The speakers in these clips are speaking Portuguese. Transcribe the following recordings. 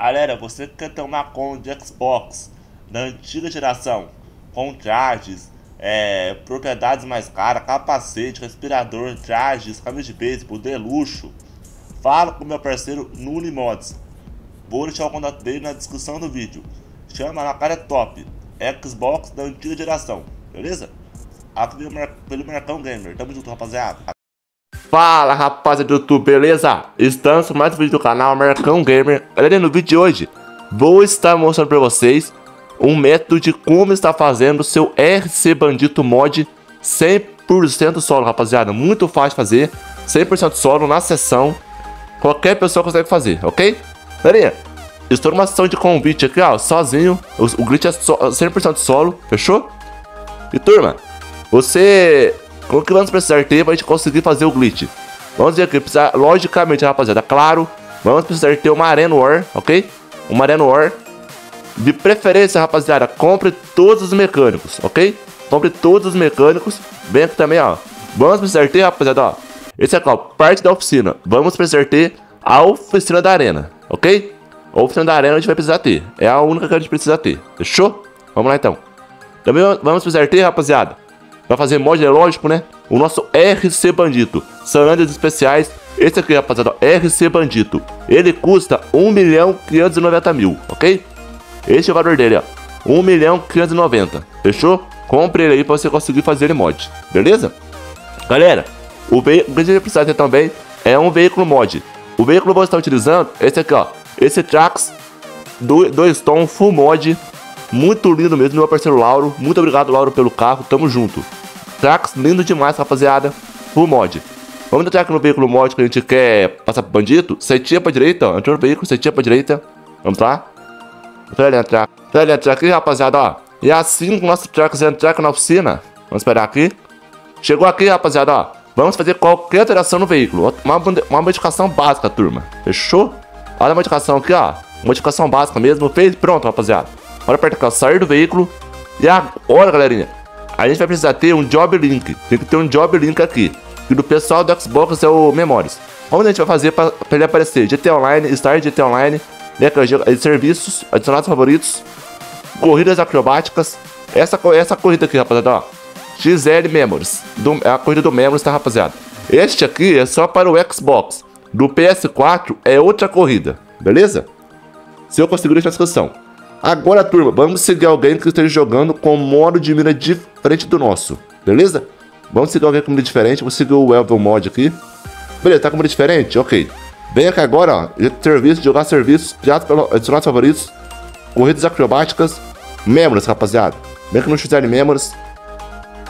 Galera, você que quer ter uma conta de Xbox da antiga geração, com trajes, é, propriedades mais caras, capacete, respirador, trajes, camisa de beisebol, de luxo, fala com meu parceiro Nuli Mods. Vou deixar o contato dele na descrição do vídeo. Chama na cara top. Xbox da antiga geração, beleza? Aqui pelo Marcão Gamer. Tamo junto, rapaziada. Fala rapaziada do YouTube, beleza? Estamos com mais um vídeo do canal Marcão Gamer Galera, no vídeo de hoje vou estar mostrando pra vocês um método de como está fazendo seu RC Bandito Mod 100% solo, rapaziada Muito fácil fazer, 100% solo na sessão Qualquer pessoa consegue fazer, ok? Galerinha, estou numa sessão de convite aqui, ó, sozinho O, o glitch é so, 100% solo, fechou? E turma, você o que vamos precisar ter para a gente conseguir fazer o glitch? Vamos ver aqui, precisar, logicamente, rapaziada, claro, vamos precisar ter uma Arena War, ok? Uma Arena War. De preferência, rapaziada, compre todos os mecânicos, ok? Compre todos os mecânicos. Vem aqui também, ó. Vamos precisar ter, rapaziada, ó. Esse aqui, ó, parte da oficina. Vamos precisar ter a oficina da arena, ok? A oficina da arena a gente vai precisar ter. É a única que a gente precisa ter. Fechou? Vamos lá então. Também vamos precisar ter, rapaziada, Vai fazer mod, é lógico, né? O nosso RC Bandito. Sarandas especiais. Esse aqui, rapaziada, RC Bandito. Ele custa 1 milhão 590 mil, ok? Esse é o valor dele, ó. 1 milhão 590. Fechou? Compre ele aí pra você conseguir fazer ele mod. Beleza? Galera, o veículo que a gente precisa ter também é um veículo mod. O veículo que você está utilizando, esse aqui, ó. Esse Trax 2 Tom Full Mod. Muito lindo mesmo, meu parceiro Lauro. Muito obrigado, Lauro, pelo carro. Tamo junto. Tracks lindo demais, rapaziada. Full mod. Vamos entrar aqui no veículo mod que a gente quer passar pro bandido. Setinha pra direita, ó. Entrou no veículo, setinha pra direita. Vamos lá. Pra ele entrar. Pra ele entrar aqui, rapaziada, ó. E assim que o nosso Trax entrar aqui na oficina. Vamos esperar aqui. Chegou aqui, rapaziada, ó. Vamos fazer qualquer alteração no veículo. Uma, uma modificação básica, turma. Fechou? Olha a modificação aqui, ó. Modificação básica mesmo. Fez pronto, rapaziada. Agora aperta aqui, ó. Sair do veículo. E agora, galerinha a gente vai precisar ter um job link. Tem que ter um job link aqui. Que do pessoal do Xbox é o Memories. Onde a gente vai fazer para ele aparecer? GT Online, Start GT Online, né, serviços, adicionados favoritos, corridas acrobáticas. Essa, essa corrida aqui, rapaziada, ó. XL Memories. Do, é a corrida do Memories, tá, rapaziada? Este aqui é só para o Xbox. Do PS4 é outra corrida, beleza? Se eu conseguir deixar na descrição. Agora, turma, vamos seguir alguém que esteja jogando com modo de mira diferente do nosso, beleza? Vamos seguir alguém com mira diferente, vou seguir o Elvel Mod aqui. Beleza, tá com mira diferente? Ok. Vem aqui agora, ó, serviço, jogar serviços, adicionar favoritos, corridas acrobáticas, membros, rapaziada. Vem aqui no XL Membros.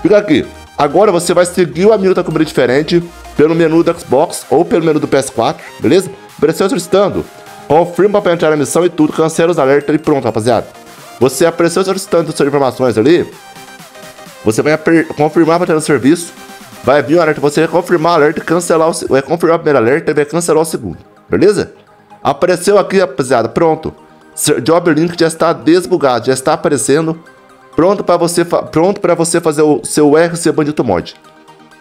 Fica aqui. Agora você vai seguir o amigo que tá com mira diferente pelo menu do Xbox ou pelo menu do PS4, beleza? Apareceu solicitando confirma para entrar na missão e tudo, cancela os alertas e pronto, rapaziada. Você apareceu solicitando suas informações ali, você vai confirmar para entrar no serviço, vai vir o alerta, você vai confirmar o alerta, cancelar o vai confirmar o primeiro alerta e vai cancelar o segundo, beleza? Apareceu aqui, rapaziada, pronto. Job link já está desbugado, já está aparecendo, pronto para você, pronto para você fazer o seu RC Bandito Mod.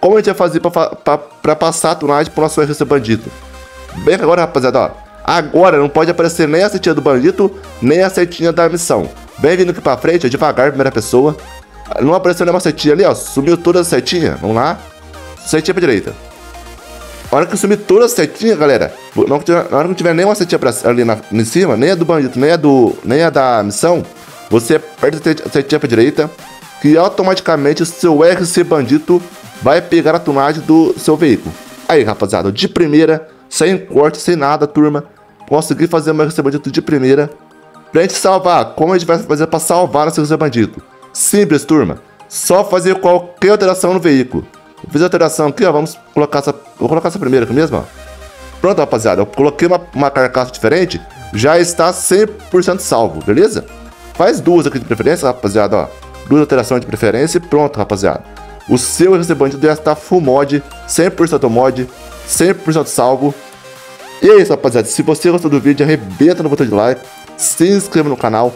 Como a gente vai fazer para passar a tunagem para o nosso RC Bandito? Bem agora, rapaziada, ó. Agora não pode aparecer nem a setinha do bandido, nem a setinha da missão. Vem vindo aqui pra frente, é devagar, primeira pessoa. Não apareceu nenhuma setinha ali, ó. Sumiu toda a setinha. Vamos lá. Setinha pra direita. Na hora que sumir toda a setinha, galera. Na hora que tiver, hora que tiver nenhuma setinha pra, ali na, em cima, nem a do bandido, nem a, do, nem a da missão, você aperta a setinha pra direita. Que automaticamente o seu RC bandido vai pegar a tunagem do seu veículo. Aí, rapaziada, de primeira, sem corte, sem nada, turma conseguir fazer uma receber bandido de primeira. Pra gente salvar, como a gente vai fazer para salvar nosso receber bandido? Simples, turma. Só fazer qualquer alteração no veículo. Fiz a alteração aqui, ó. Vamos colocar essa. Vou colocar essa primeira aqui mesmo, ó. Pronto, rapaziada. Eu coloquei uma, uma carcaça diferente. Já está 100% salvo, beleza? Faz duas aqui de preferência, rapaziada, ó. Duas alterações de preferência e pronto, rapaziada. O seu bandido já está full mod, 100% mod, 100% salvo. E é isso, rapaziada. Se você gostou do vídeo, arrebenta no botão de like, se inscreva no canal.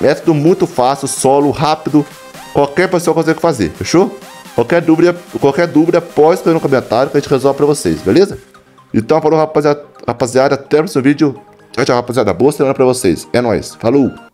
Método muito fácil, solo, rápido. Qualquer pessoa consegue fazer, fechou? Qualquer dúvida, qualquer dúvida pode escrever no comentário que a gente resolve pra vocês, beleza? Então, falou, rapaziada. rapaziada até o próximo vídeo. Tchau, tchau, rapaziada. Boa semana pra vocês. É nóis. Falou!